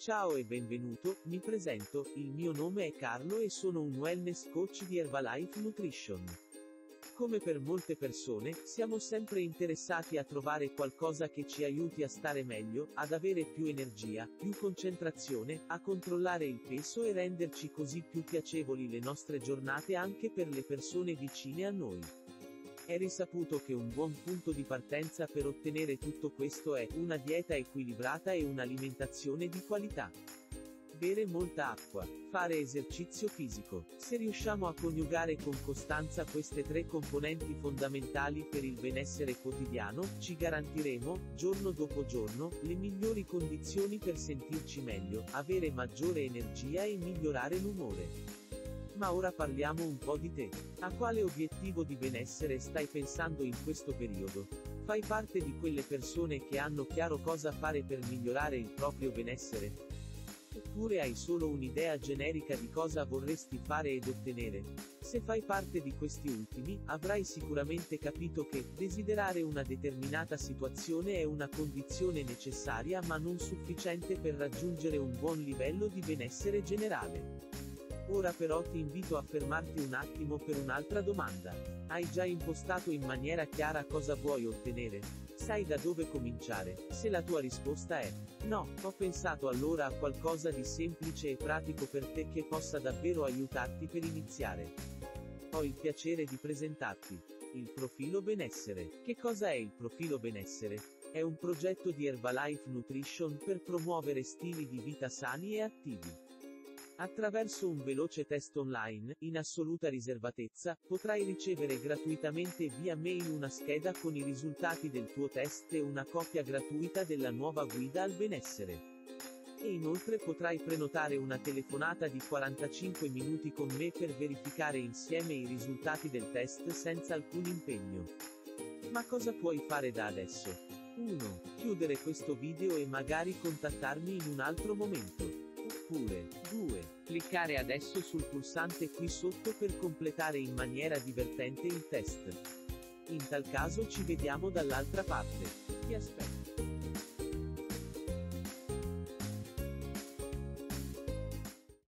Ciao e benvenuto, mi presento, il mio nome è Carlo e sono un wellness coach di Herbalife Nutrition. Come per molte persone, siamo sempre interessati a trovare qualcosa che ci aiuti a stare meglio, ad avere più energia, più concentrazione, a controllare il peso e renderci così più piacevoli le nostre giornate anche per le persone vicine a noi. È risaputo che un buon punto di partenza per ottenere tutto questo è una dieta equilibrata e un'alimentazione di qualità. Bere molta acqua, fare esercizio fisico. Se riusciamo a coniugare con costanza queste tre componenti fondamentali per il benessere quotidiano, ci garantiremo, giorno dopo giorno, le migliori condizioni per sentirci meglio, avere maggiore energia e migliorare l'umore. Ma ora parliamo un po' di te. A quale obiettivo di benessere stai pensando in questo periodo? Fai parte di quelle persone che hanno chiaro cosa fare per migliorare il proprio benessere? Oppure hai solo un'idea generica di cosa vorresti fare ed ottenere? Se fai parte di questi ultimi, avrai sicuramente capito che desiderare una determinata situazione è una condizione necessaria ma non sufficiente per raggiungere un buon livello di benessere generale. Ora però ti invito a fermarti un attimo per un'altra domanda. Hai già impostato in maniera chiara cosa vuoi ottenere? Sai da dove cominciare? Se la tua risposta è no, ho pensato allora a qualcosa di semplice e pratico per te che possa davvero aiutarti per iniziare. Ho il piacere di presentarti il profilo benessere. Che cosa è il profilo benessere? È un progetto di Herbalife Nutrition per promuovere stili di vita sani e attivi. Attraverso un veloce test online, in assoluta riservatezza, potrai ricevere gratuitamente via mail una scheda con i risultati del tuo test e una copia gratuita della nuova guida al benessere. E inoltre potrai prenotare una telefonata di 45 minuti con me per verificare insieme i risultati del test senza alcun impegno. Ma cosa puoi fare da adesso? 1. Chiudere questo video e magari contattarmi in un altro momento. Oppure 2. Cliccare adesso sul pulsante qui sotto per completare in maniera divertente il test. In tal caso ci vediamo dall'altra parte. Ti aspetto.